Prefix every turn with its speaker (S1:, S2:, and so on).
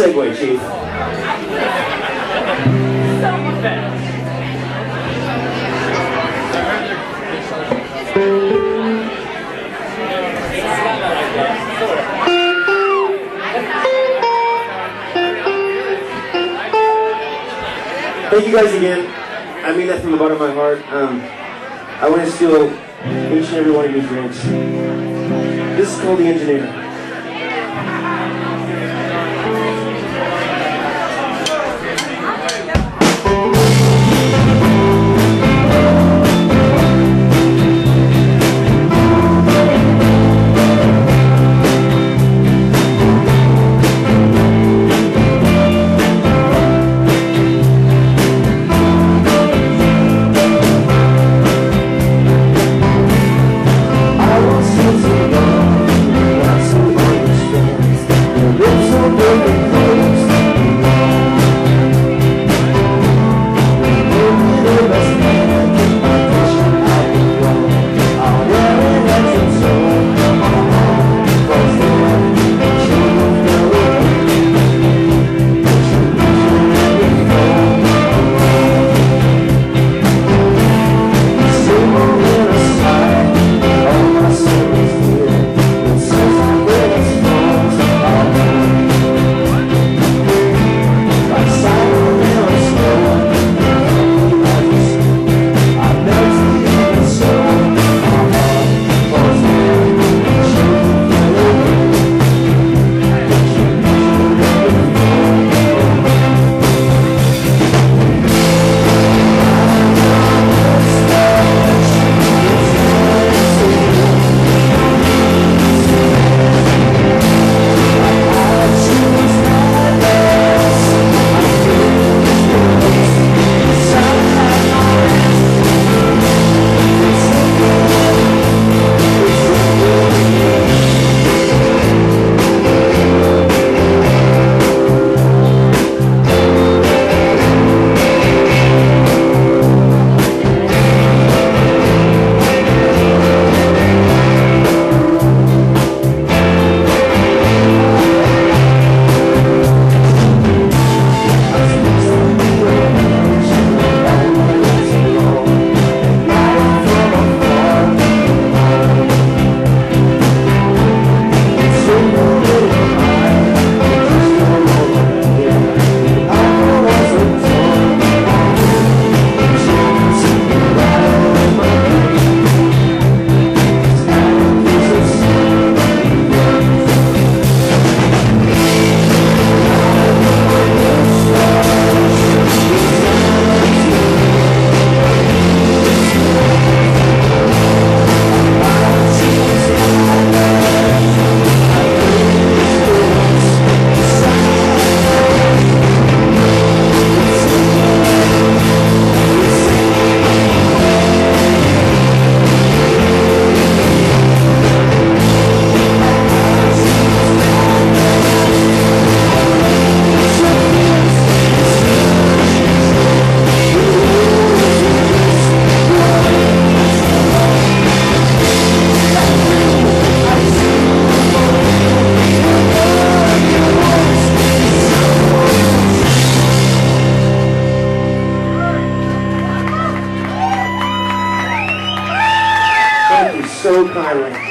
S1: segue, Chief. Thank you guys again. I mean that from the bottom of my heart. Um, I want to steal each and every one of your drinks. This is called The Engineer. Paulo.